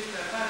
questa parte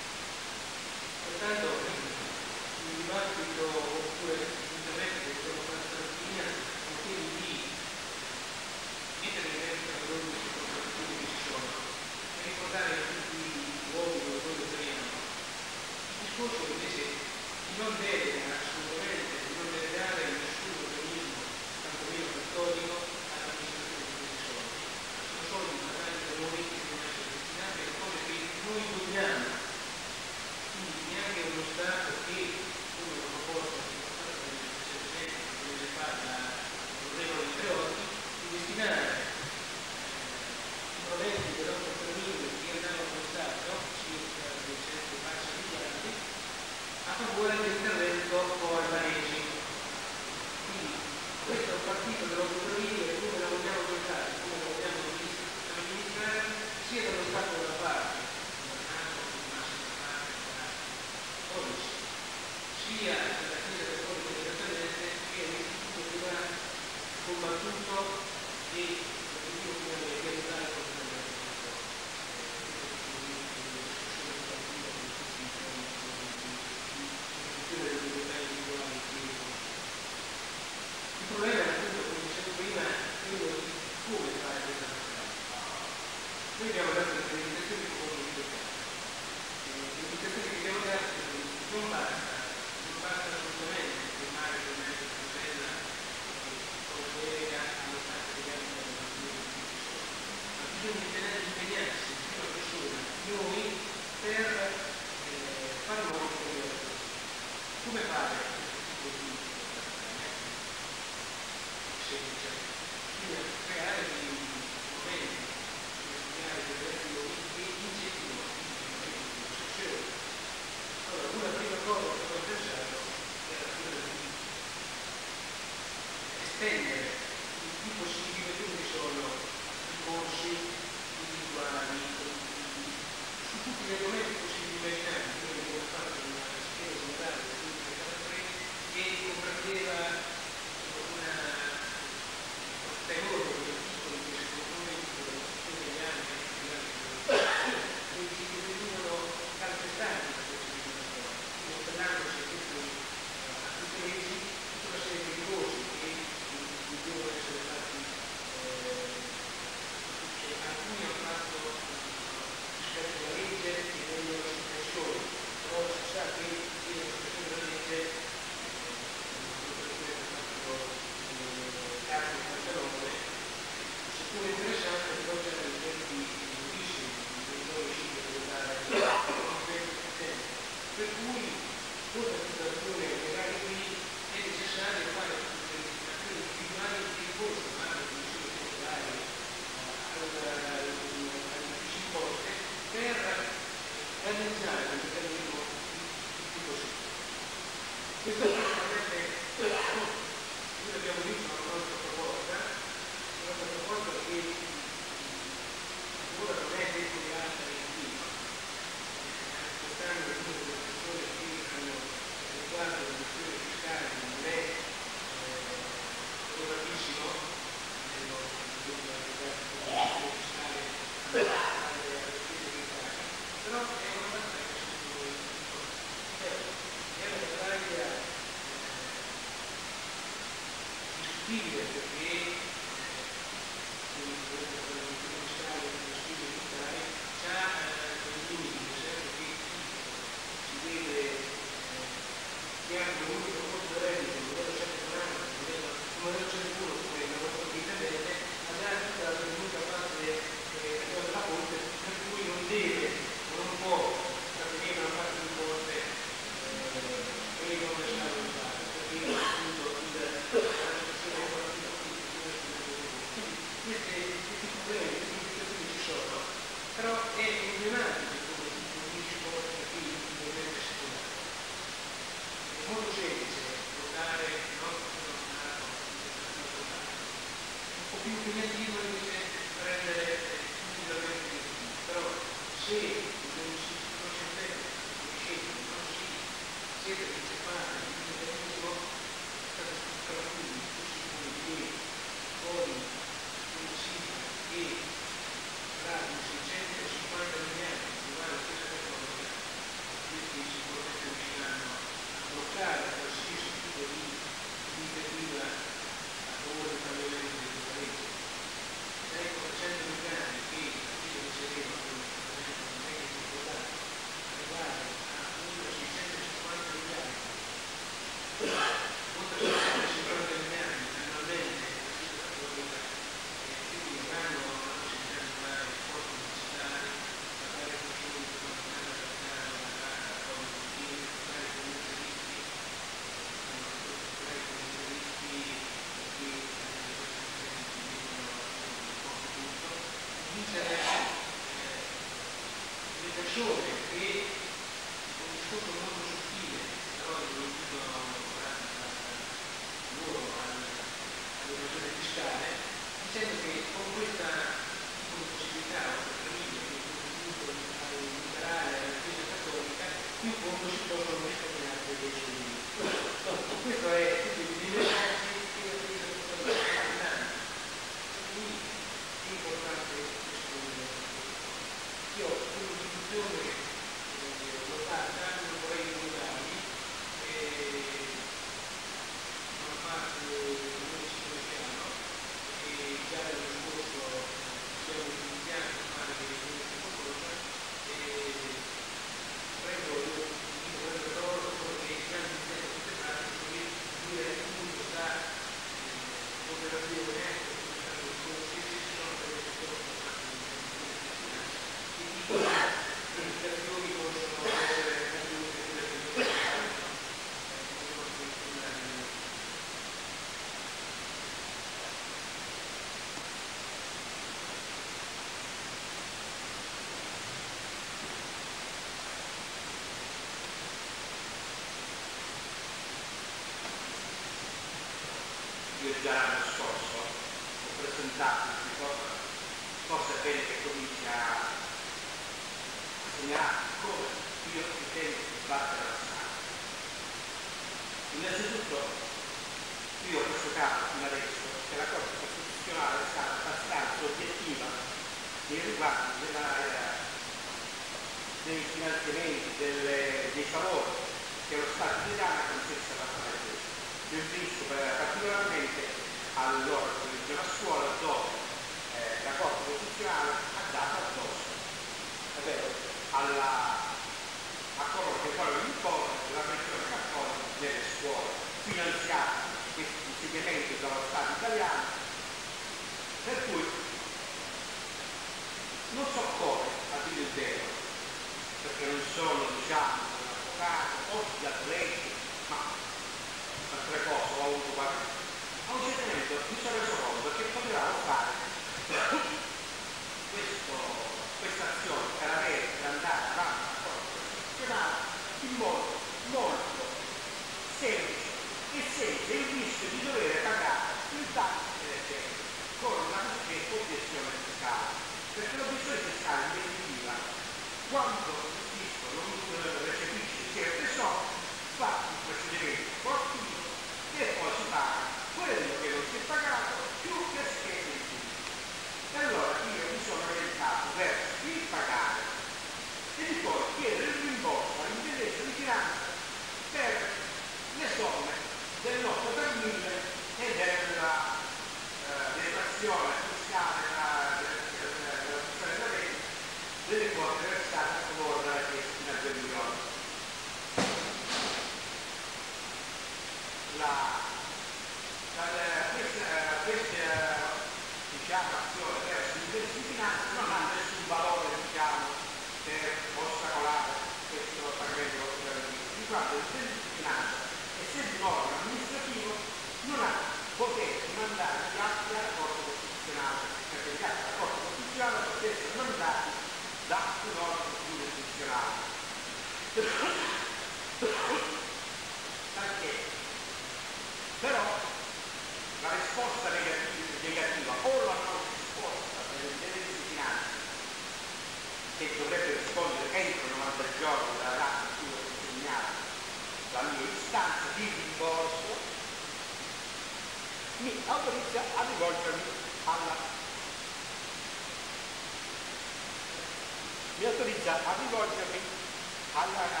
Thank you.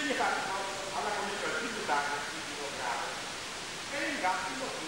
Quindi faccio alla commissione tributaria il grado. Venga,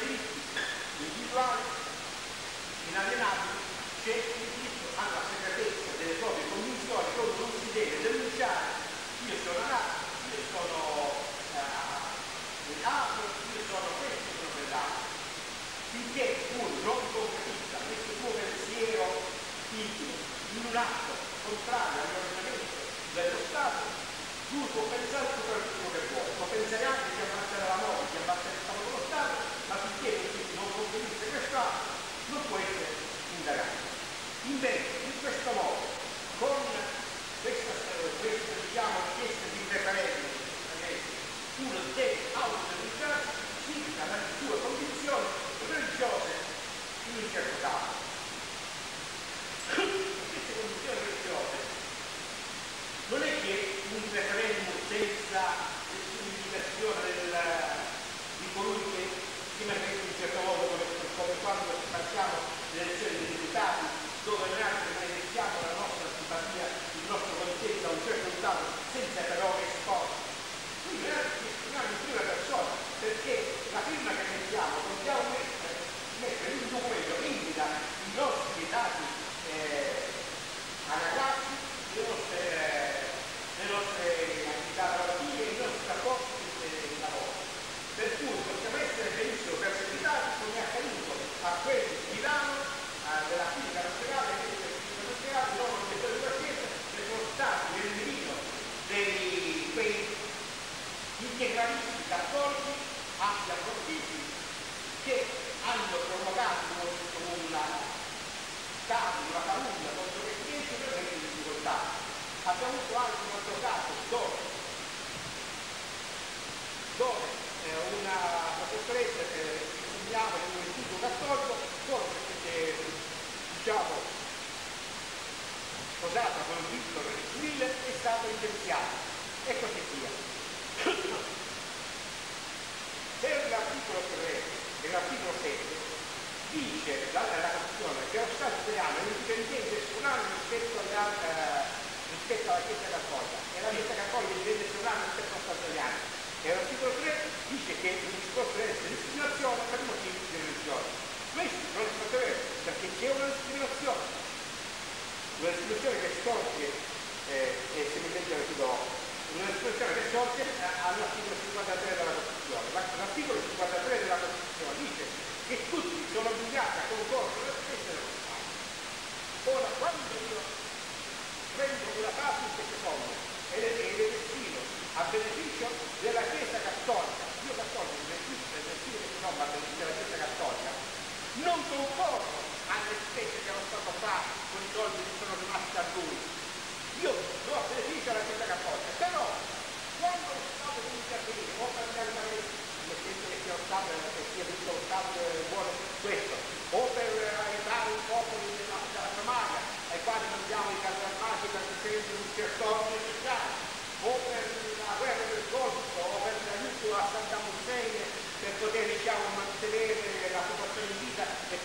diritti individuali inalienabili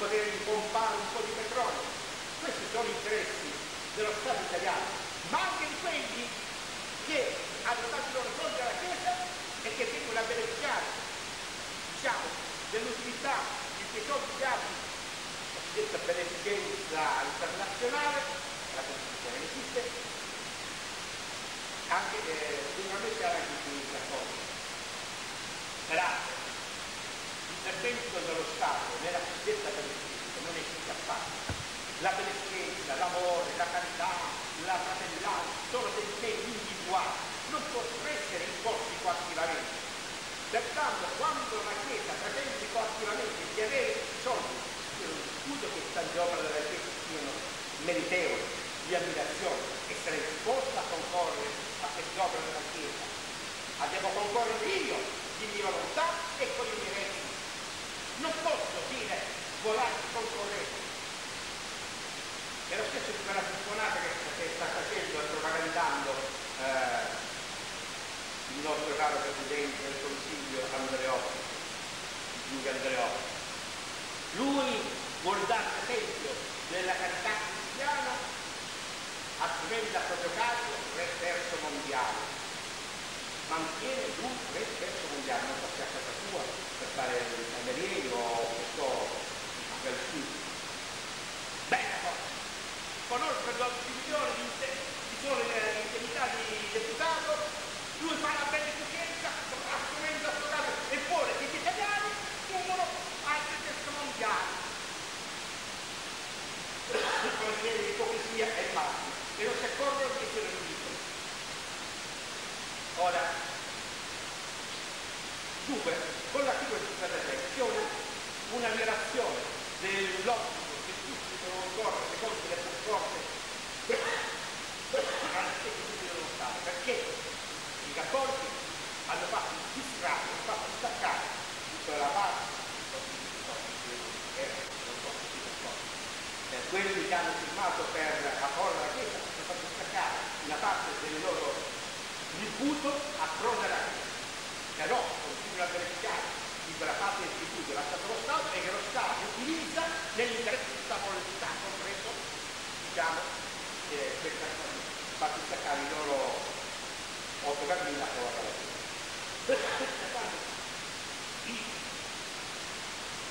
vita e poter pompare un po' di petrolio. Questi sono interessi dello Stato italiano, ma anche di quelli che hanno dato i loro soldi alla Chiesa e che vengono a beneficiare diciamo, dell'utilità di quei soldi dati cosiddetta beneficenza internazionale, la Costituzione esiste, anche eh, sicuramente anche in cattolica. Peraltro, l'intervento dello Stato nella cosiddetta beneficenza non esiste affatto. La beneficenza, l'amore, la carità, la fratellanza sono dei temi individuali, non possono essere imposti coattivamente. Pertanto quando la Chiesa pretende coattivamente di avere soldi, io non discuto che tante opere della Chiesa siano meritevoli di ammirazione, essere disposta a concorrere a queste opere della Chiesa, ma devo concorrere io di mia volontà e con i miei redditi. Non posso dire volare concorrente. È lo stesso di quella telefonata che, che sta facendo e propagandando eh, il nostro caro Presidente del Consiglio Andreotti, Giulio Andreotti. Lui vuol dare esempio della carità cristiana assumendo a proprio caso re terzo mondiale. Mantiene lui re con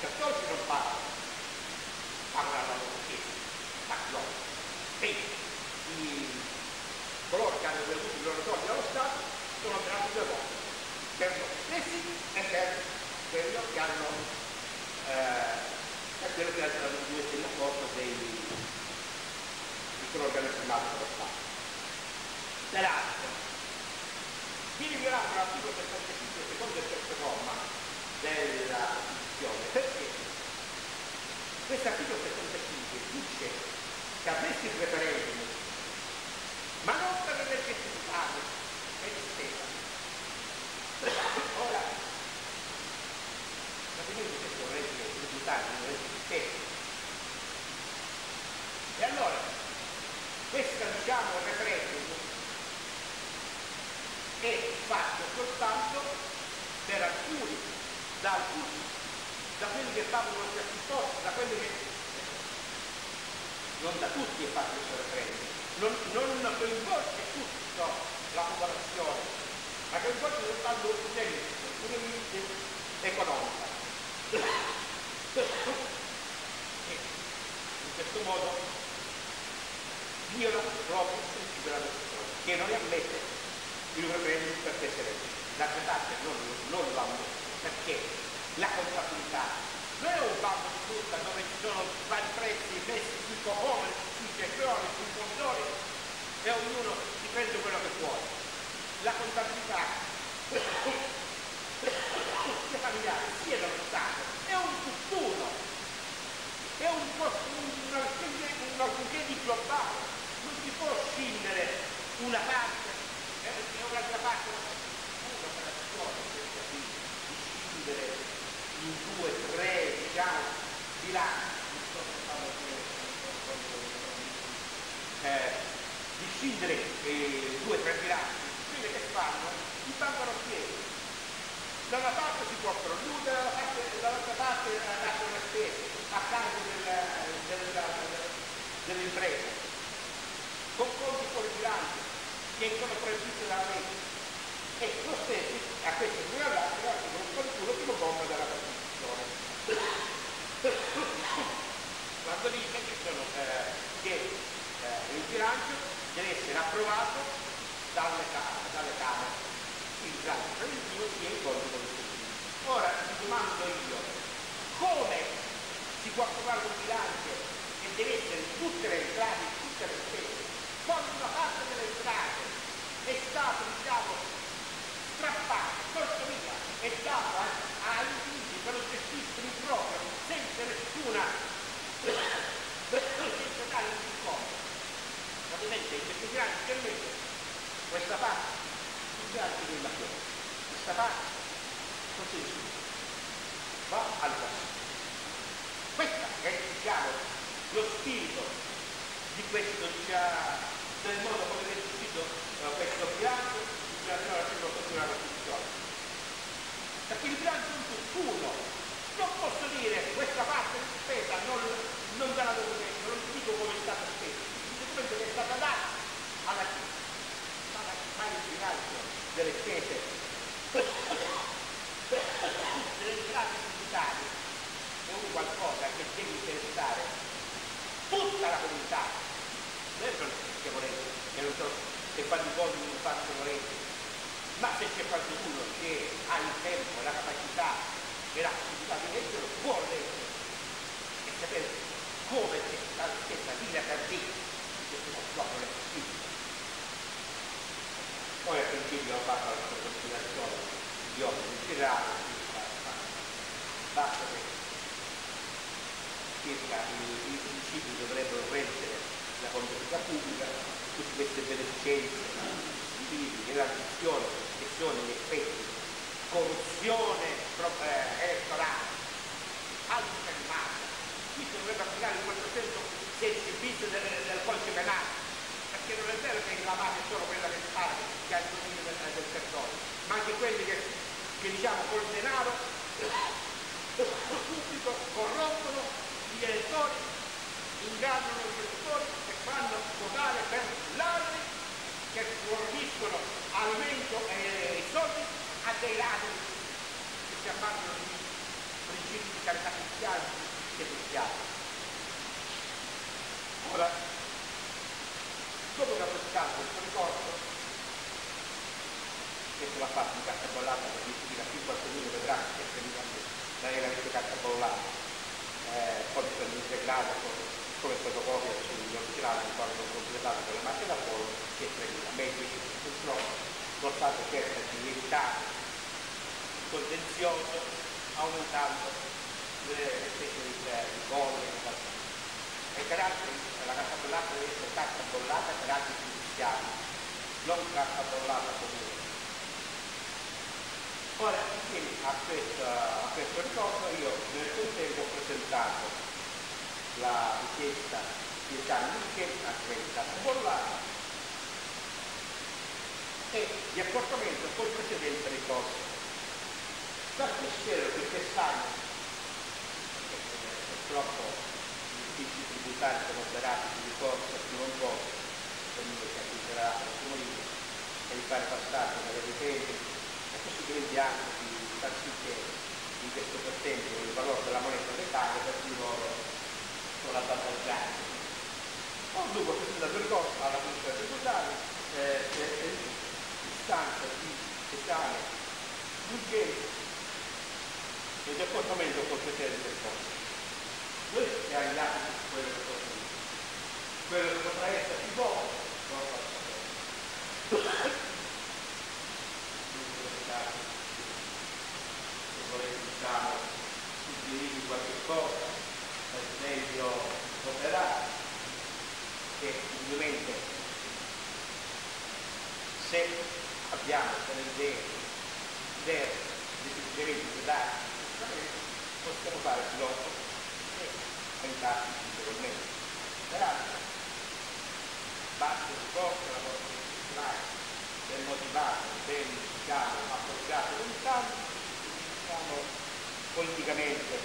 cattolici non parlano parlano la loro chiesa, ma no. E i, coloro che hanno bevuto i loro soldi allo Stato sono operati due volte, per loro stessi e per quello che hanno eh, per quello che hanno rapporto dei di quello che hanno firmato dallo Stato. Peraltro, viene violato l'articolo 75 secondo il terzo comma della Costituzione perché questo articolo 75 dice che avresti il referendum, ma non per le necessità e spesa. Ora, naturalmente questo non è tributario, non è spesa. E allora, Questa diciamo referendum è fatto soltanto per alcuni, da alcuni, da quelli che fanno certi posti, da quelli che non da tutti è questo referendum, non, non coinvolge tutta la popolazione, ma coinvolge soltanto un'elite, un'elite economica. E in questo modo viola proprio il principio della Costituzione, che non ammette il referendum per essere D'altra parte non, non lo ammette, perché la contabilità. Non è un bando di frutta dove ci sono vari prezzi messi sui coponi, sui cetrioli, sui pomodori e ognuno si prende quello che vuole. La contabilità sia familiare sia dello Stato è un tutt'uno, è un, un, un, un di globale, non si può scindere una parte e un'altra parte questa qui di scindere diciamo, bilanci, non di scindere eh, due, tre bilanci, quelle che fanno, i bancarottieri. Da una parte si portano giù, dall'altra parte lasciano le spese a carico del, del, del, dell'impresa, con conti fuori bilancio che sono previsti dalla legge. E lo stesso a questo due all'altro l'articolo 41 primo comma della Costituzione. Quando dice che, sono, eh, che eh, il bilancio deve essere approvato dalle, dalle Camere, il bilancio preventivo sia in conto con il Ora mi domando io, come si può approvare un bilancio che deve essere tutte le entrate, tutte le spese, quando una parte delle entrate è stata, diciamo, strappata, tolta via, è dato a, a individui che lo gestiscono in proprio, senza nessuna, senza dare un conto. Ovviamente in questi grandi permette questa parte, bilancio della chiesa, questa parte non si discute, va al prossimo. Questo è diciamo, lo spirito di questo diciamo, del modo come viene gestito uh, questo bilancio in relazione all'articolo 4 della Costituzione. Perché il bilancio è un tutt'uno. Non posso dire questa parte di spesa non, non dà la documento, non ti dico come è stata spesa, il documento che è stata data alla Chiesa. Ma bilancio delle spese delle entrate tributarie è un qualcosa che deve interessare tutta la comunità, non che volete, che non so se fanno i conti non fanno volete, ma se c'è qualcuno che ha il tempo, la capacità e la possibilità di leggerlo, può leggere e sapere come è stata stessa linea per dire che purtroppo non è possibile. Poi al principio ho fatto la considerazione di ordine generale, basta che circa i, i principi dovrebbero reggere la contabilità pubblica, tutte queste beneficenze, civili, elargizioni che sono in effetti corruzione eh, elettorale, antifermata, qui si dovrebbe applicare senso 16 bis del, del codice penale, perché non è vero che la mafia è solo quella che spara, che dominio del, del territorio, ma anche quelli che, che diciamo col denaro pubblico corrompono gli elettori, ingannano gli elettori e fanno votare per ladri che forniscono alimento e soldi a dei ladri che si ammanano di principi di carità cristiana e cristiani. Ora, dopo che ho presentato questo ricordo, questo l'ha fatto in carta bollata per dire più qualcuno vedrà che è la era di carta bollata, eh, poi integrato con, come fotocopia sugli originali quando ho completato con la macchina da pollo che è 3.000 metri, purtroppo lo Stato cerca di evitare il contenzioso aumentando le, le spese di, bolli e altri la carta bollata deve essere carta bollata per altri giudiziari, non carta bollata comune. Ora, insieme a, a questo ricordo io nel contempo ho presentato la richiesta di esami accreditati bollati e di accorpamento col precedente dei corsi. L'atmosfera di quest'anno, purtroppo gli uffici tributari sono operati di ricorso a primo posto, quello che acquisirà il libro, e di fare passare delle riprese, anche di far sì che in questo frattempo il valore della moneta letale per cui loro sono avvantaggiati. Ho dunque presentato il ricorso alla Commissione tributaria eh, eh, istanza di esame d'urgenza e di accorpamento col potere del corso. Noi siamo posso dire. Quello che potrà essere più buono, non lo posso sapere. Se volete diciamo suggerire qualche cosa, per esempio operare, che ovviamente se abbiamo delle idee diverse, dei suggerimenti da dare, possiamo fare il blocco e aiutarci ulteriormente. Peraltro, basta un po' che la vostra istituzionale ben motivato, ben diciamo, appoggiato lontano, diciamo politicamente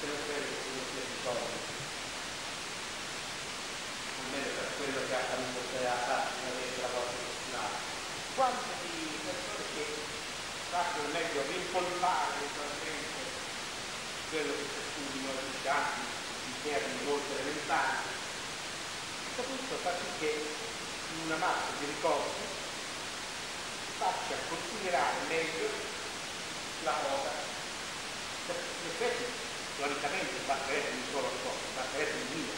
per non credere che non sia risolto. Almeno per quello che ha fatto la vostra istituzionale. Quante di persone che sappiano meglio rimpolpare eventualmente quello che si studino gli campi in termini molto elementari, soprattutto fa sì che in una massa di ricorsi faccia considerare meglio la cosa. In effetti, teoricamente basterebbe un solo ricorso, basterebbe un mio,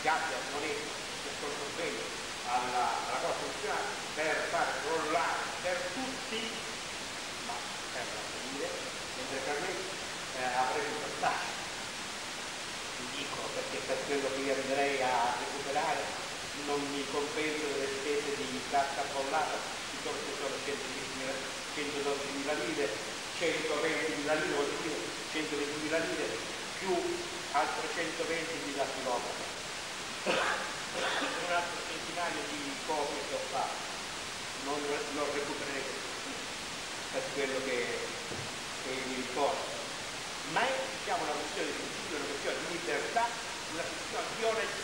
che abbia moneta, che ascolto bene alla, alla cosa funzionale per far crollare per tutti, ma per la famiglia, mentre per me eh, avrebbe un vantaggio. Vi dico perché per quello che io andrei a recuperare non mi compenso delle spese di carta quello che sono 112.000 lire, 120.000 lire, voglio dire 120.000 lire, più altre 120.000 km. Un altro centinaio di copie che ho fatto, non, non recupererete per quello che, che mi ricordo. Ma è diciamo, una questione di principio, una questione di libertà, una questione di onestà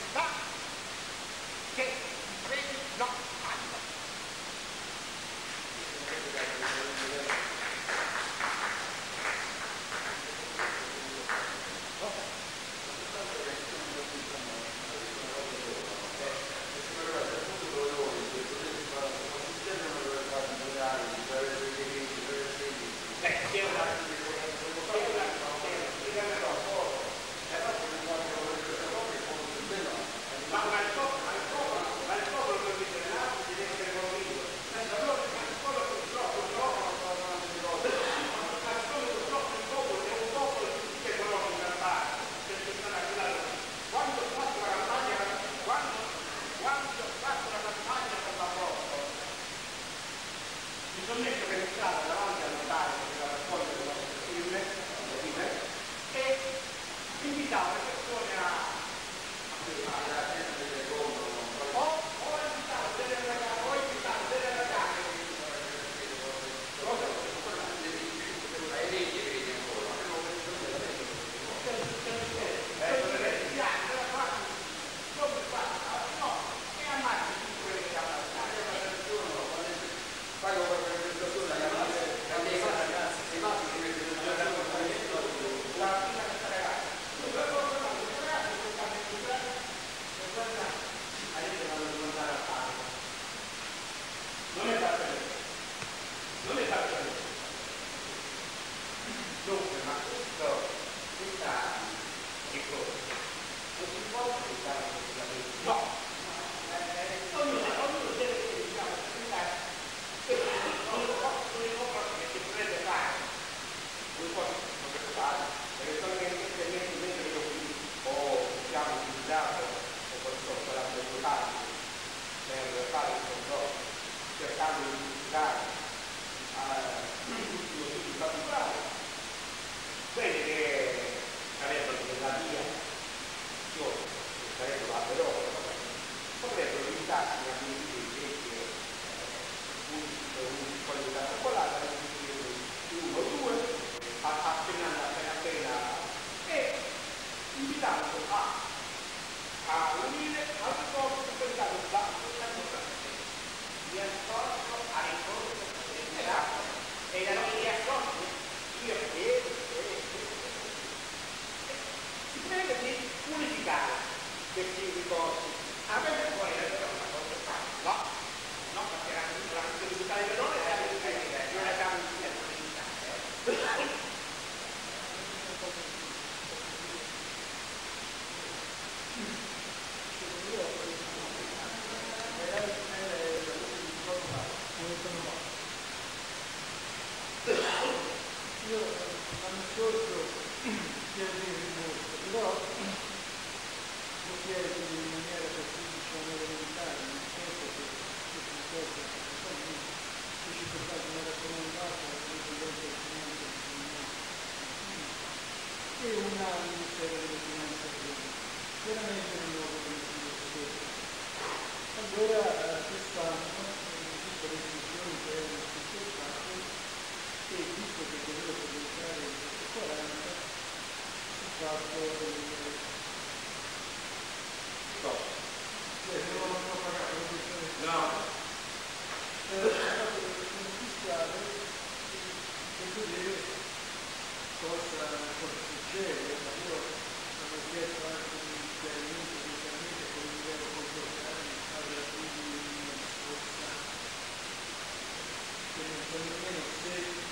nemmeno se eh,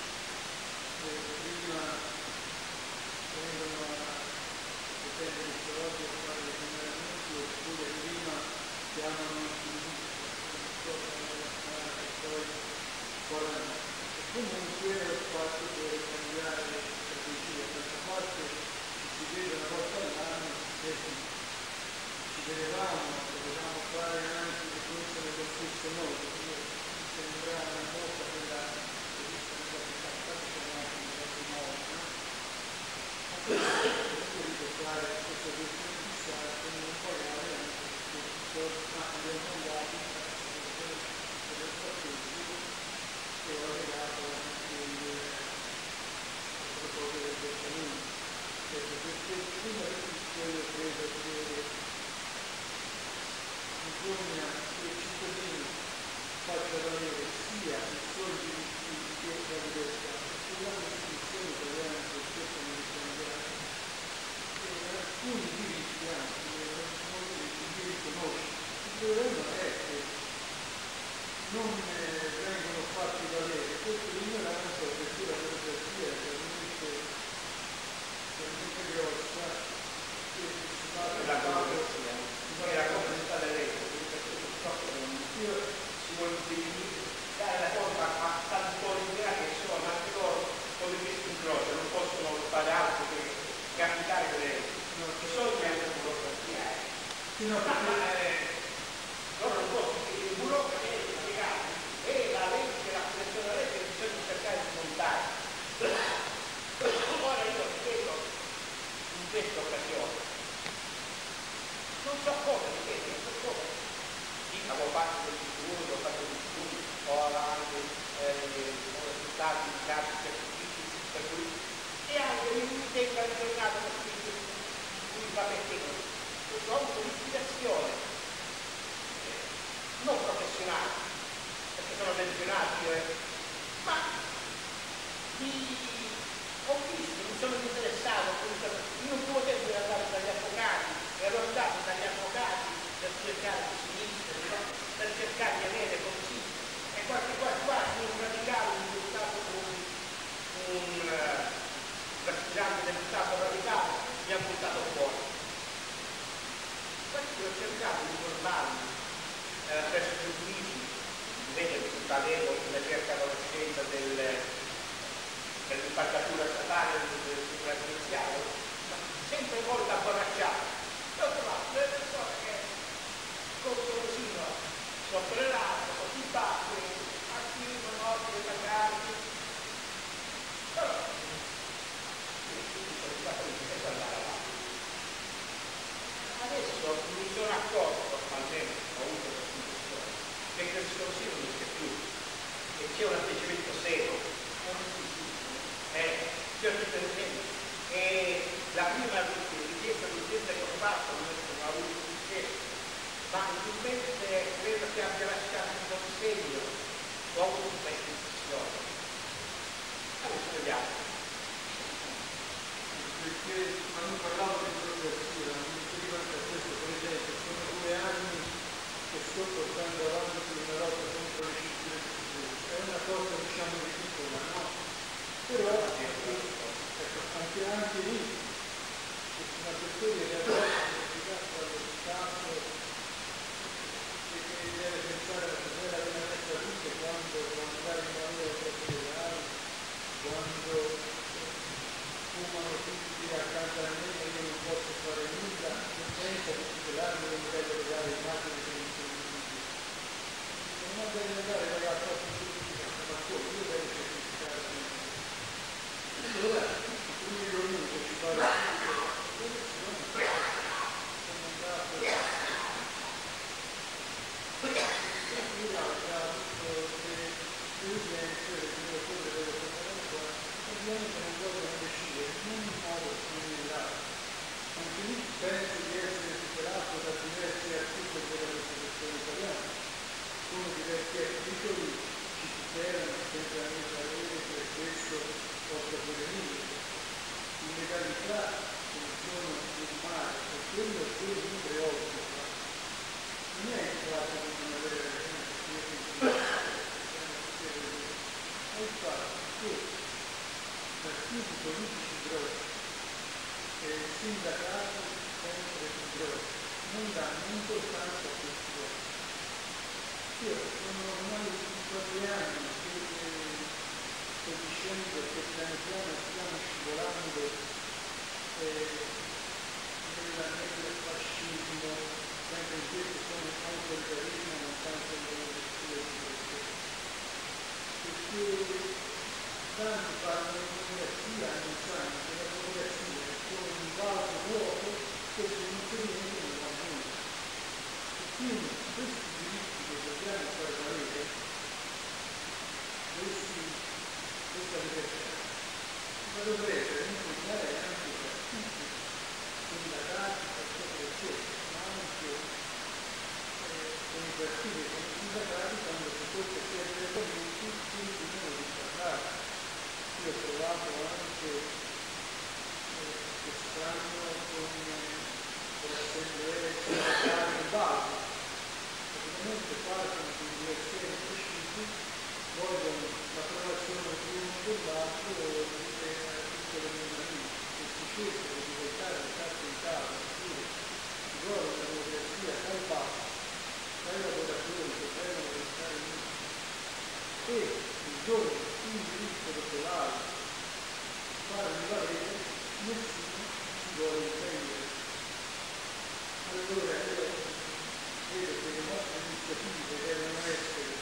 prima vengono a dipende dai soldi a fare i cambiamenti oppure prima chiamano il e poi volano. Comunque lo spazio per cambiare strategia, d'altra parte ci si vede una volta all'anno, ci vedevamo, dovevamo fare anche le cose nello stesso modo, quindi mi sembra una cosa quella prevista nella società che chiamata in qualche modo, no? Ma fare questa questione fissata non pagare anche questo ma abbiamo mandato per il strategico e ho legato anche il protocollo del versamento. Tutto io credo che bisogna che i cittadini faccia valere sia i suoi diritti che la libertà. Perché la Costituzione italiana che cercano di cambiare alcuni diritti anche non di riconoscere. Il problema è che non impressione, che questo consiglio non c'è più, che c'è un atteggiamento serio, eh, c'è. E la prima richiesta di udienza che ho fatto non ho avuto successo, ma probabilmente credo che abbia lasciato un buon segno, avuto questa impressione. Adesso vediamo. perché quando parlavo di burocrazia mi riferivo anche a questo, per esempio, sono due anni che sto portando avanti È una cosa diciamo ridicola, no? Però anche, anche lì una persona in realtà è che deve pensare alla tutela della nostra vita quando può andare in maniera federale, quando fumano tutti accanto a me e io non posso fare nulla, di tutelarmi non mi deve legare immagini che non sono nulla. Non deve ragazzi a ma come io devo certificare allora tu mi dormito ci pare dove sono sono andato io ho già avuto delle udienze del direttore dello comunità ovviamente non vogliono decidere non in modo né nell'altro anche lì penso di essere superato da diversi articoli della Costituzione italiana come diversi articoli ci tutelano sempre a mio parere per questo posso prevenire non sono il male e quello che mi preoccupa non è il fatto di non avere è il fatto che partiti politici grossi e il sindacato sempre più grossi non danno importanza a questi grossi. Io sono ormai 5 anni che sto dicendo che piano piano stiamo scivolando eh, nella, nel fascismo, sempre in questo sono autoritarismo, non tanto nelle sue perché tanti parlano di democrazia non sanno che la democrazia è come un vaso vuoto che se non si riempie non va nulla. E quindi questi diritti che dobbiamo far valere, questi, questa libertà, ma dovrebbe impegnare anche i partiti, sindacati, eccetera, eccetera, ma anche eh, con i partiti e con i sindacati quando si tocca chiedere argomenti tutti noi di parlare. Io ho trovato anche eh, quest'anno con le assemblee sindacali in base, praticamente partono di università usciti, vogliono l'approvazione di uno dell'altro tutte, tutte le minoranze e si cerca di diventare le carte in tavola, oppure si vuole una democrazia basso, dai lavoratori che devono restare lì e il giorno un diritto dopo l'altro farli valere, nessuno si vuole intendere. Allora io credo che le nostre iniziative devono essere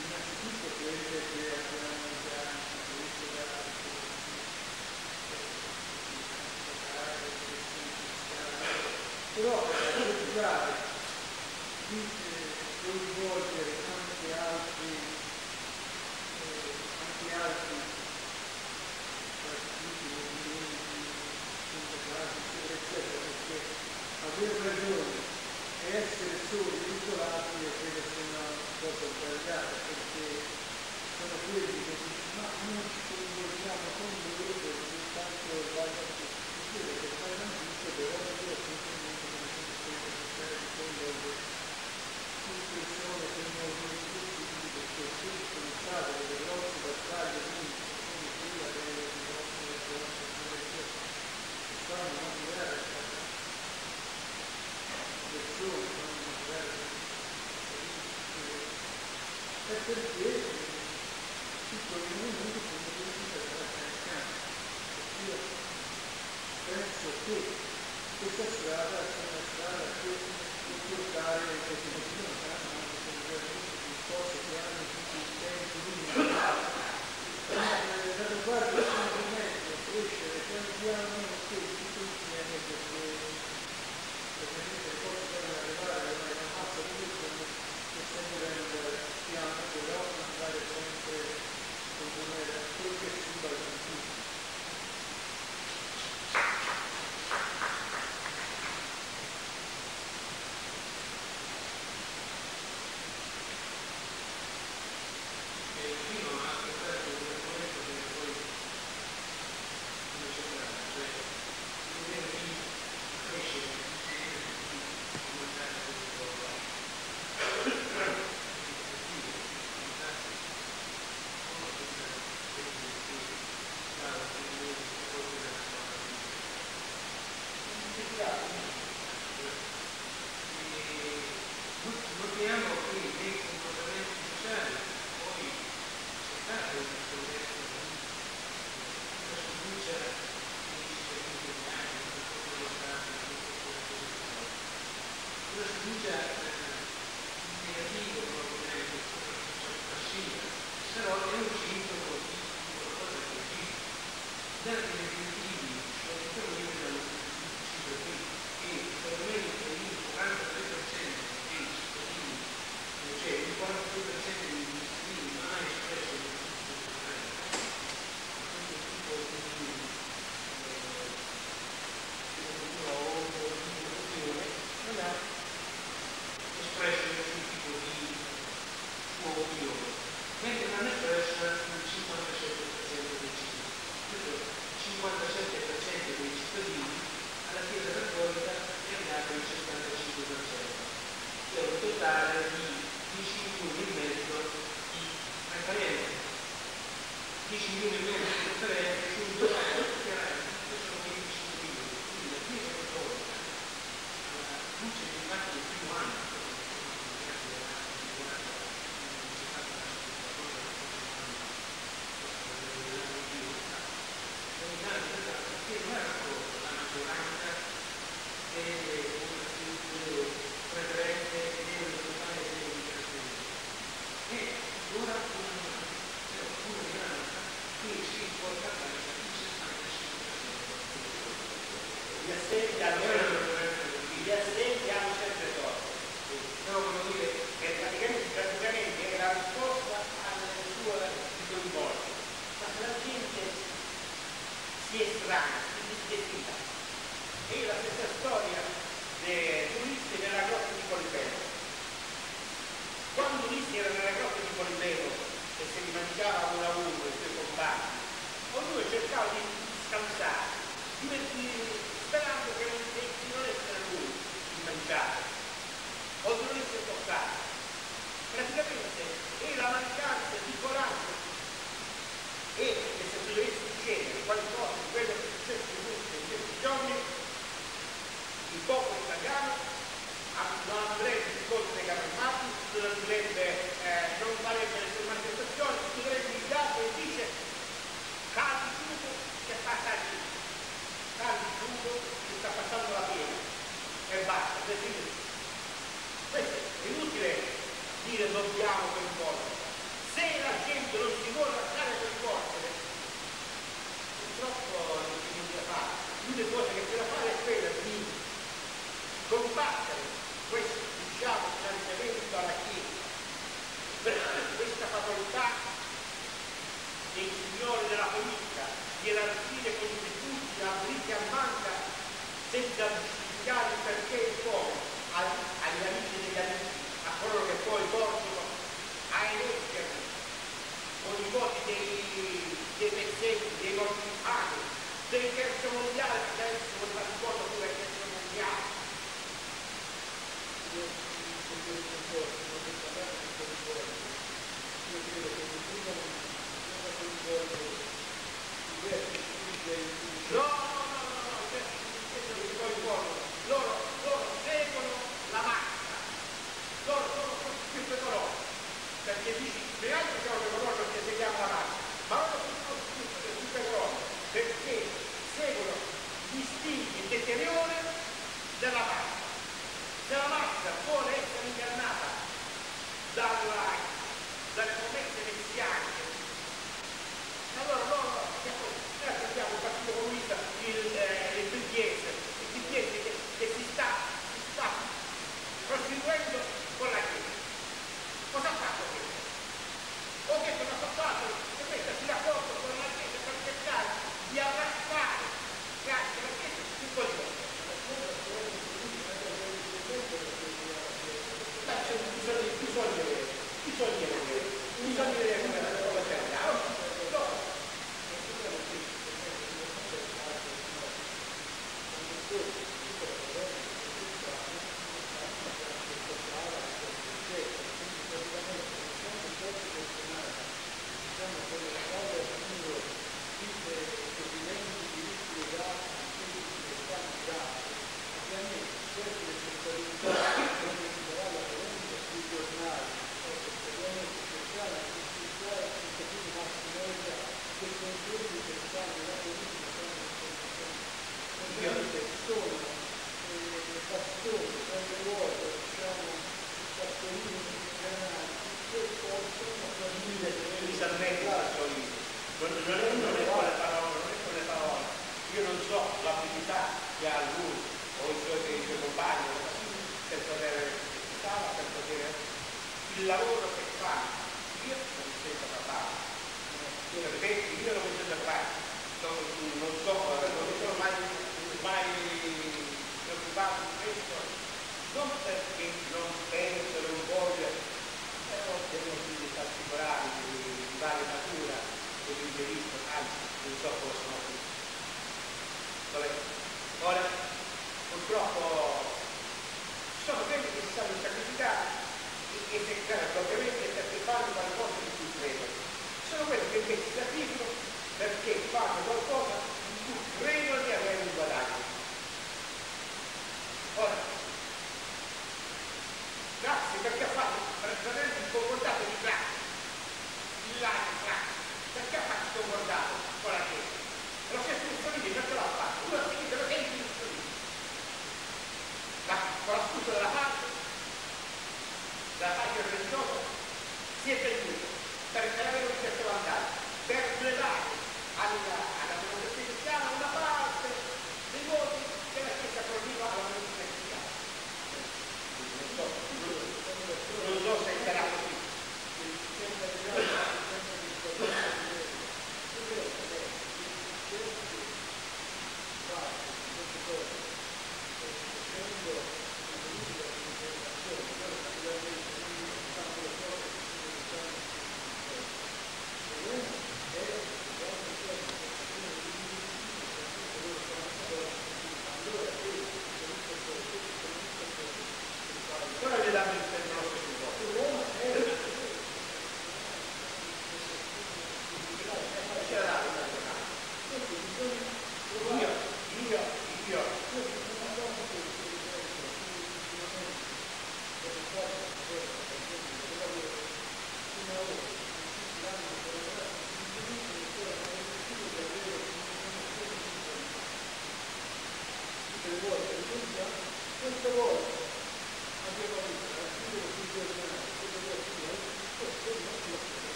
innanzitutto quelle che abbiamo già visto da però cercare di coinvolgere anche altri anche altri partiti, movimenti, sindacati, eccetera, eccetera, perché aver ragione e essere soli isolati io credo sia una cosa sbagliata, perché sono quelli che dicono ma non ci coinvolgiamo con loro perché tanto sbaglia tutto. È vero che sbagliano tutto, però io semplicemente come sempre cercare di coinvolgere più persone che non tutti perché queste sono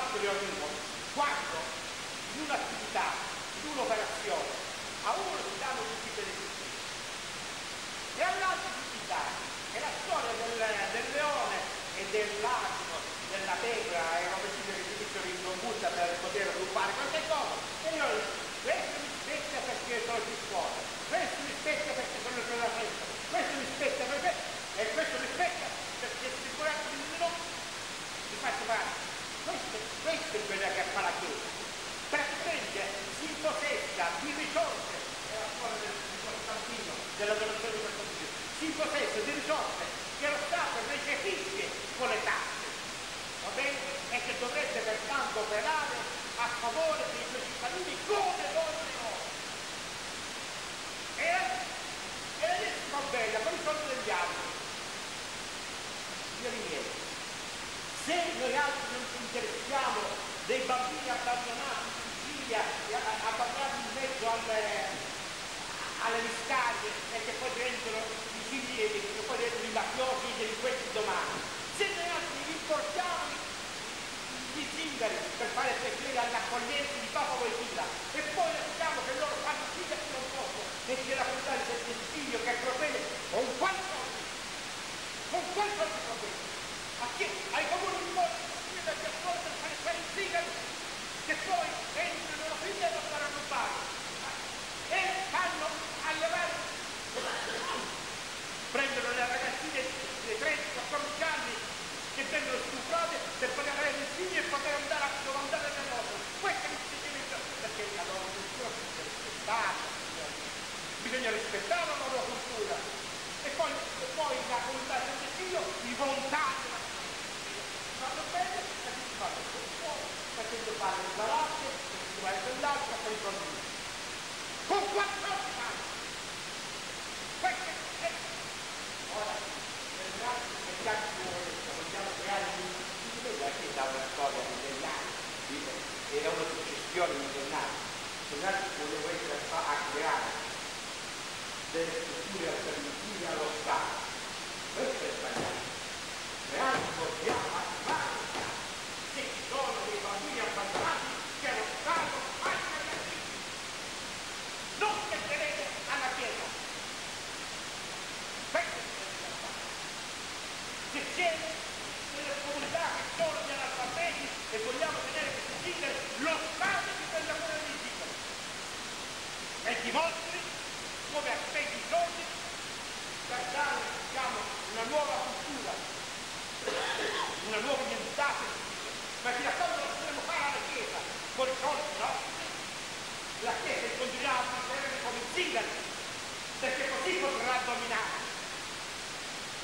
patto relativo quando in un'attività, in un'operazione, a uno si danno tutti i benefici e danni. E la storia del, del leone e dell'asino, della tegra e come si dice che si in butta per poter rubare qualche cosa. E io questo mi spezza perché sono più forte, questo mi spezza perché sono più la festa, questo mi spezza perché e questo mi spezza perché sicuramente di no. Mi faccio fare. Questo, questo è quello che fa la Chiesa. Praticamente si possessa di risorse, è la storia del di Costantino, della donazione di Costantino, si possessa di risorse che lo Stato recepisce con le tasse, va bene? E che dovrebbe pertanto operare a favore dei suoi cittadini come loro le ore. E, e adesso va bene, con i soldi degli altri. Signori miei, se noi altri non ci interessiamo dei bambini abbandonati in Sicilia, abbandonati in mezzo alle, alle discariche e che poi diventano i figli che poi diventano i mafiosi, i delinquenti domani, se noi altri importiamo gli zingari per fare piacere all'accoglienza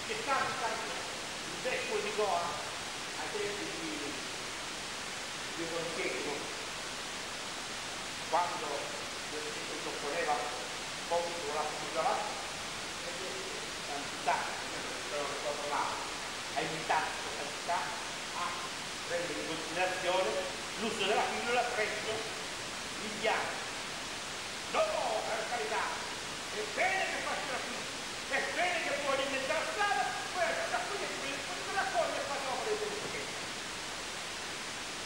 Che sta il vescovo di Goa, ai tempi di, di Monteco, quando si sopponeva contro la fuga, l'antità, non ricordo là, ha invitato città a prendere in considerazione l'uso della pillola presso gli indiani. No, per carità, è bene che faccia la pillola, è bene che può inventare la strada, poi da qui e qui, poi la foglia e fa sopra i tuoi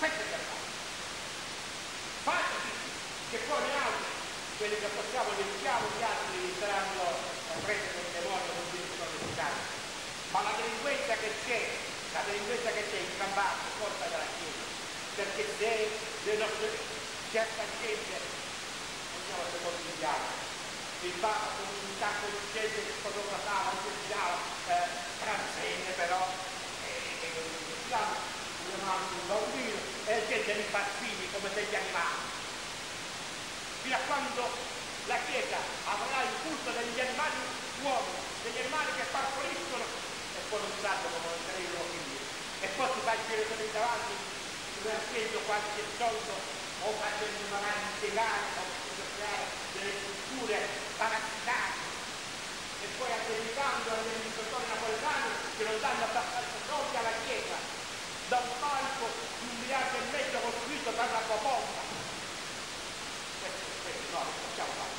Questo è per fare. Fate che poi noi altri, quelli che possiamo dedichiamo, gli altri saranno prendere il demonio non dire sono necessari. Ma la delinquenza che c'è, la delinquenza che c'è in basso, porta dalla Chiesa. Perché se le nostre, certa gente, andiamo secondo gli altri, il Papa sacco di gente che fotografava, utilizzava eh, transenne però, e, e, e, un bambino, e gente di figli come degli animali. Fino a quando la Chiesa avrà il culto degli animali uomini, degli animali che partoriscono e poi non sanno come andare i loro figli. E poi si fa il giro con i davanti, riempendo qualche soldo o facendo una mano integrale o creare delle strutture parassitarie e poi addebitando agli amministratori napoletani che non danno abbastanza soldi alla Chiesa da un palco di un miliardo e mezzo costruito per la sua pompa. Questo, questo no, non possiamo fare.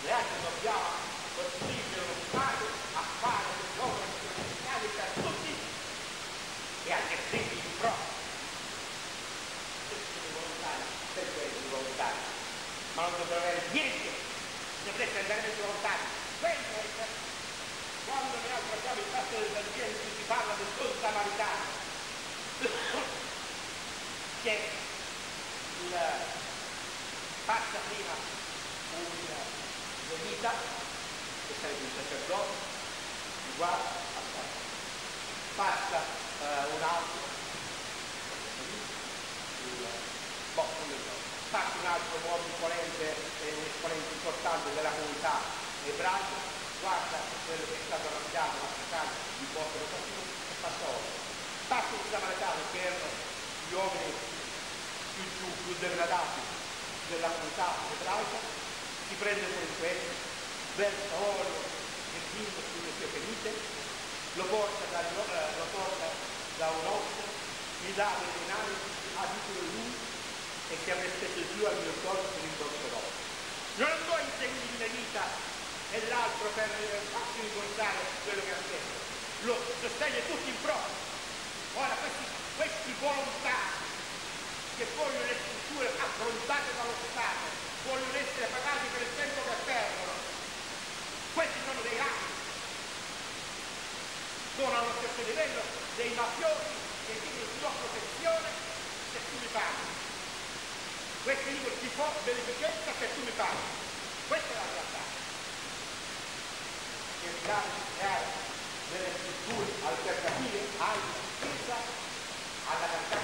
Le altre dobbiamo costringere lo Stato a fare le opere finanziarie per tutti e a gestire il proprio. Questi sono i volontari, per questo i volontari. Ma non dovrebbero avere niente, dovreste andare nei volontari. Mentre quando ne approcciamo il passo del Vangelo si parla del buon samaritano, che il, passa prima un levita, che sarebbe un sacerdote, di guarda, passa uh, un altro, il, boh, passa un altro uomo imponente e un esponente importante della comunità ebraica, guarda quello che è stato arrangiato l'africano di portano cattivo e passa oltre. Passa un samaritano che erano gli uomini più giù, più degradati della comunità ebraica, si prende pure questo, versa olio e vino sulle sue ferite, lo porta, da, lo porta da un osso, gli dà dei denari, ha dico lui e che avreste più al mio corpo rimborserò. Non vuoi inseguire le vita e l'altro per farsi rimborsare quello che ha chiesto. Lo sostiene tutti in prova. Ora questi, questi volontari che vogliono le strutture affrontate dallo Stato, vogliono essere pagati per il tempo che perdono, questi sono dei ladri. Sono allo stesso livello dei mafiosi che dicono tua protezione se tu mi paghi. Questi dicono ti fa beneficenza se tu mi paghi. Questa è la realtà. Cercare di creare delle strutture alternative alla Chiesa, alla realtà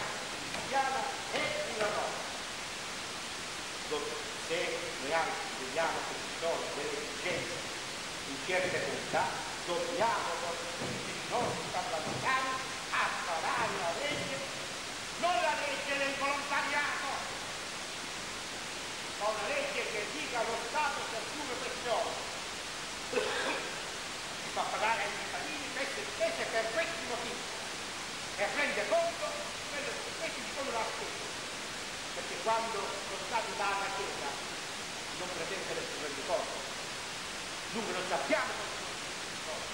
cristiana e una nostra. Se noi altri vediamo che ci sono delle esigenze in certe comunità, dobbiamo costringere i nostri parlamentari a approvare la legge, non la legge del volontariato, ma una legge che dica allo Stato si assume pressione, si fa pagare ai cittadini queste spese per questi motivi e rende conto quello che questi dicono la spesa. Perché quando lo Stato dà alla Chiesa non pretende essere rendi conto. Dunque non sappiamo come sono queste cose.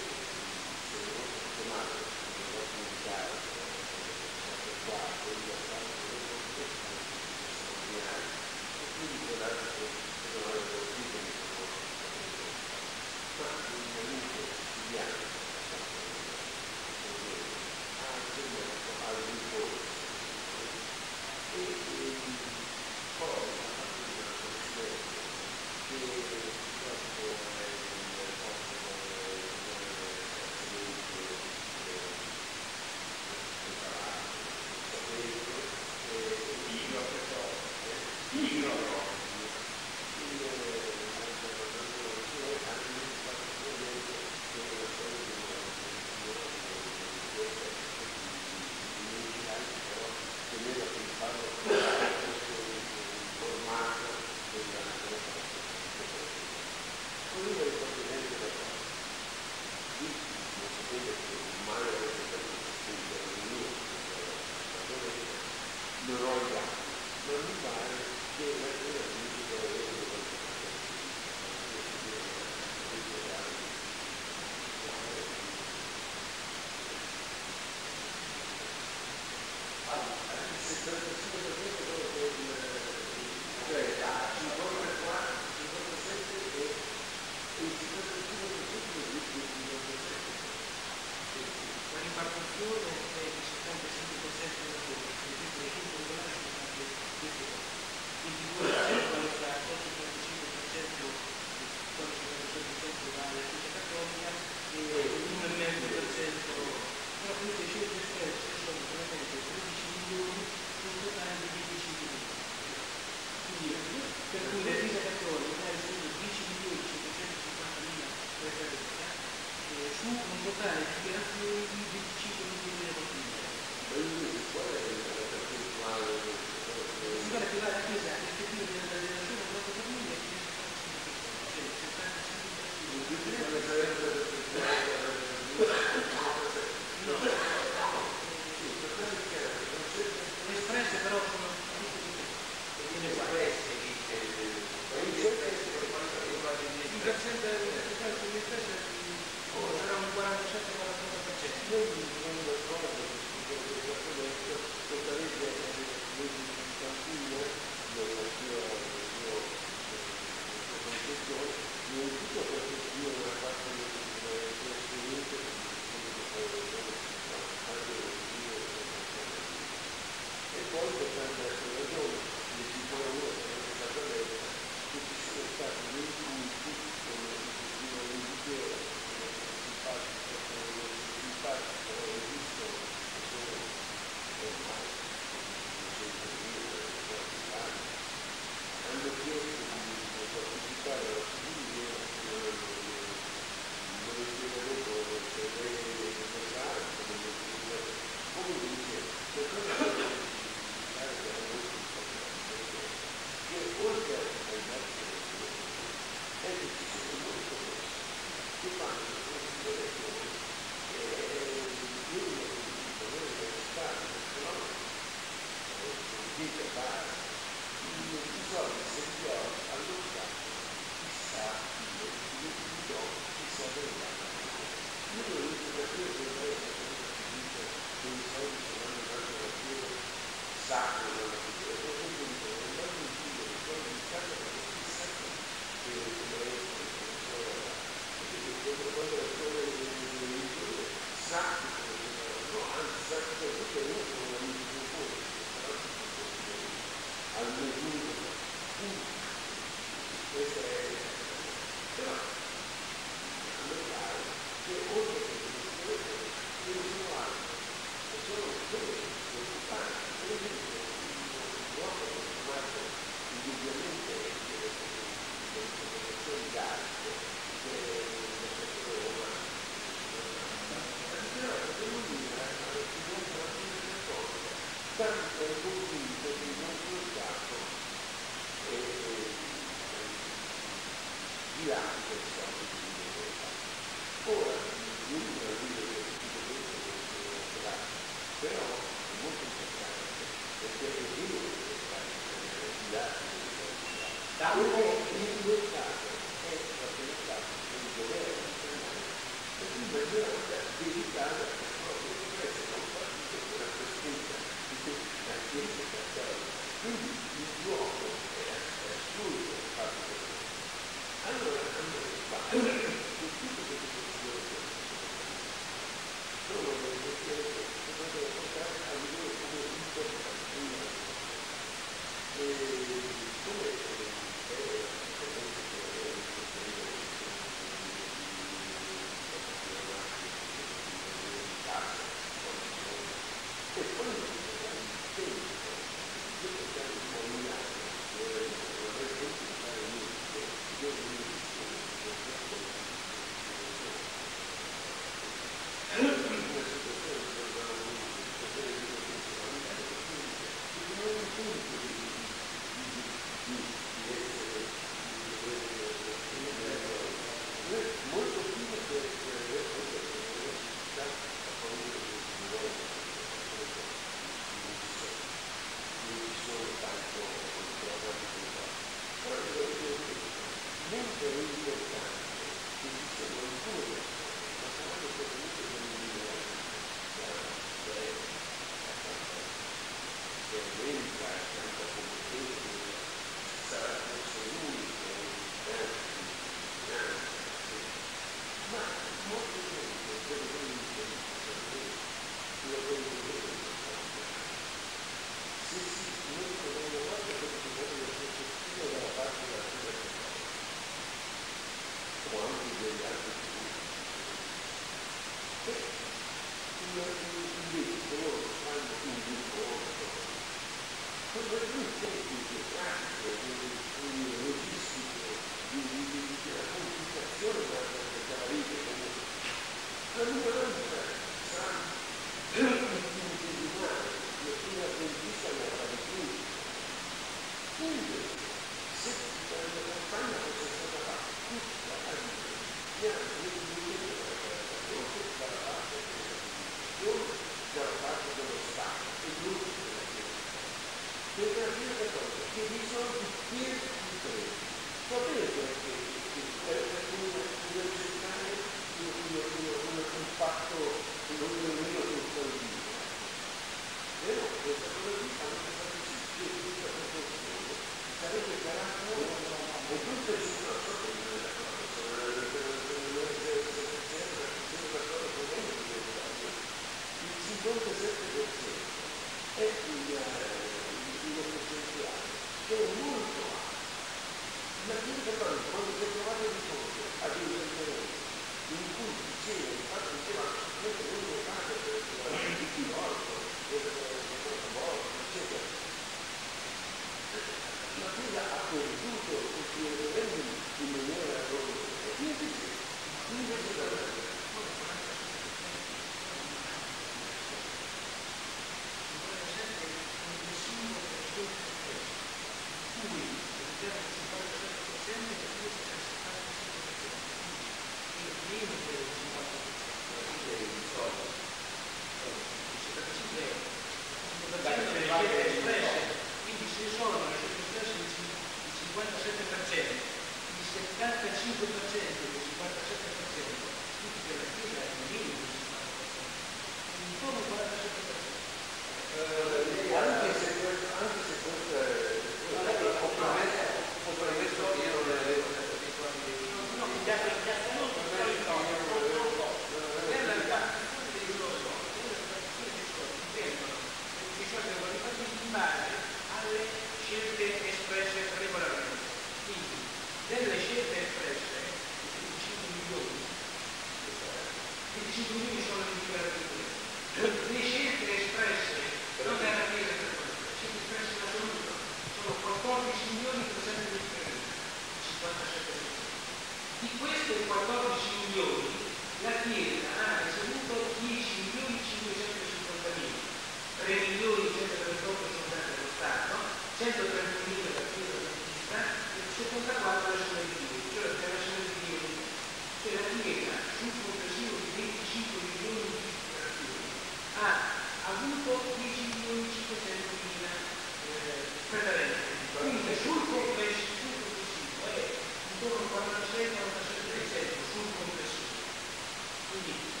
Quindi,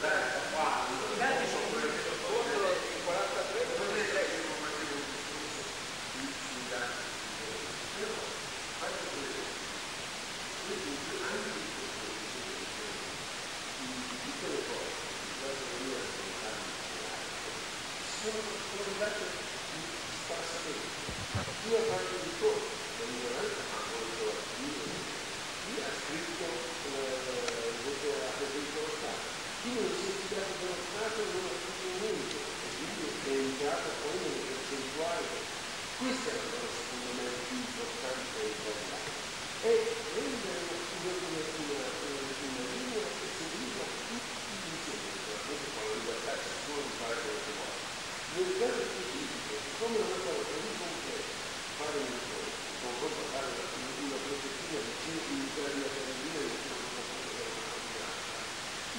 la quando, sono quello che sono il 43, non è che sono mai più di danni, però faccio quello. Quindi, anche di questo, di piccole cose, quando io sono tanto, sono andato in passato. Io faccio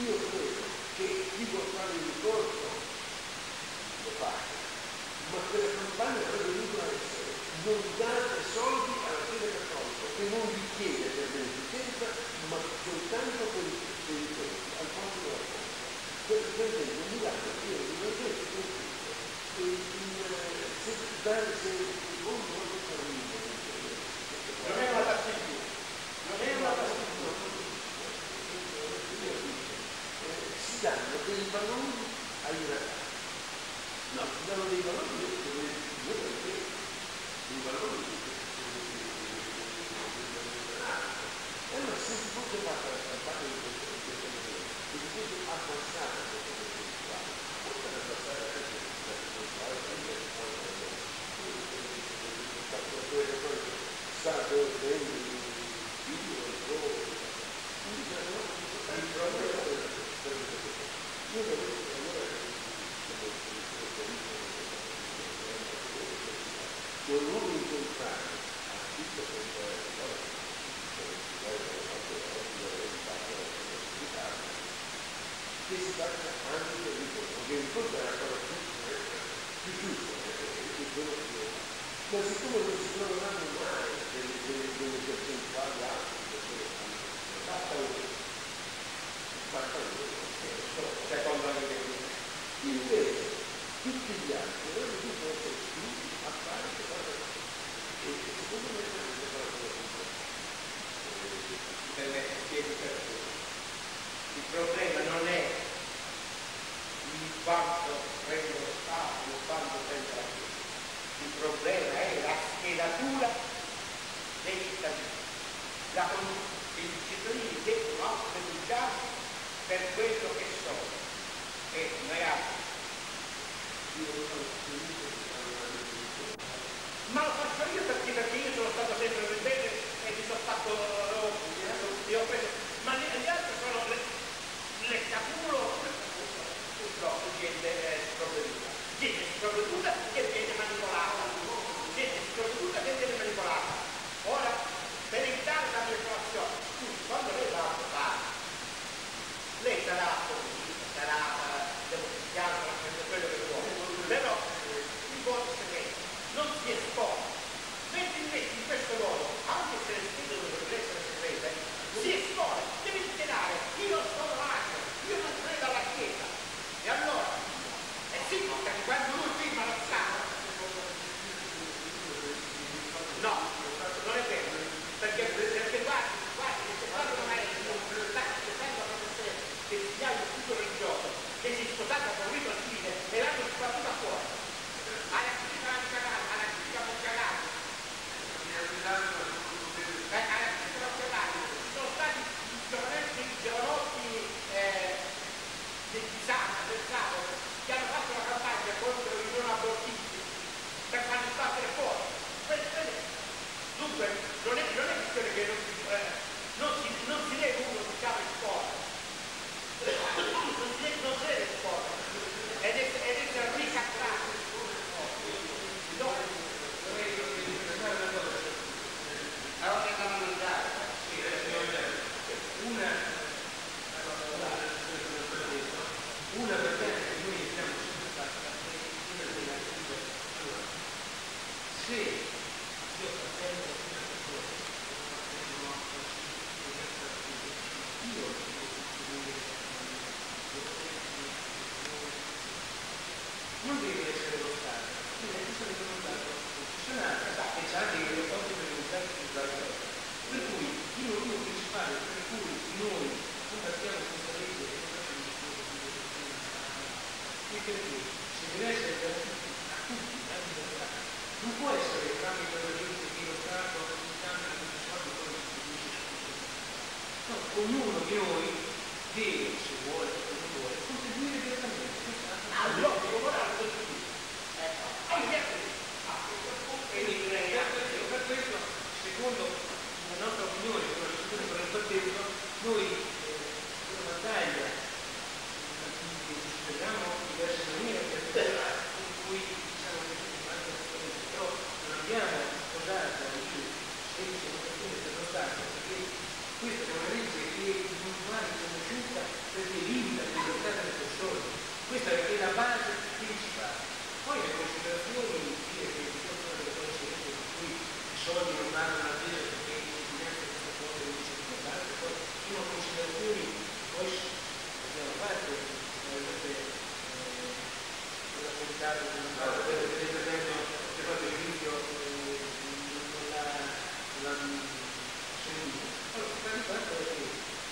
io credo che chi può fare il ricorso lo fa, ma quella campagna avrebbe dovuto essere non date soldi alla Chiesa Cattolica, che non richiede per beneficenza, ma soltanto per i penitenti, al posto della forza. Per esempio, Milano, io non penso che in, se,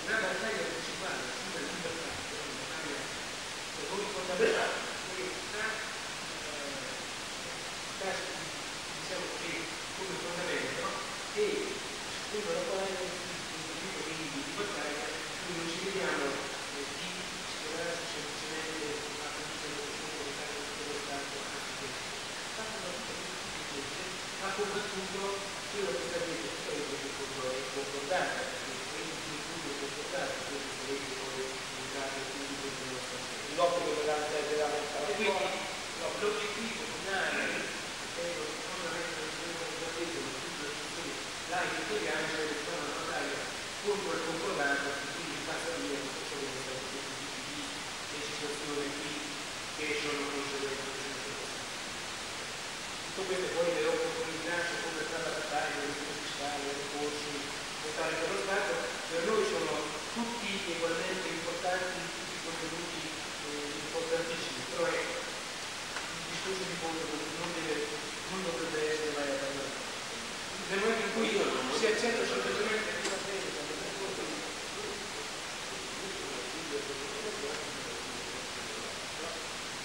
una battaglia principale sulla libertà è un'area che voi fondamentalmente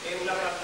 è una parte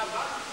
io avanzo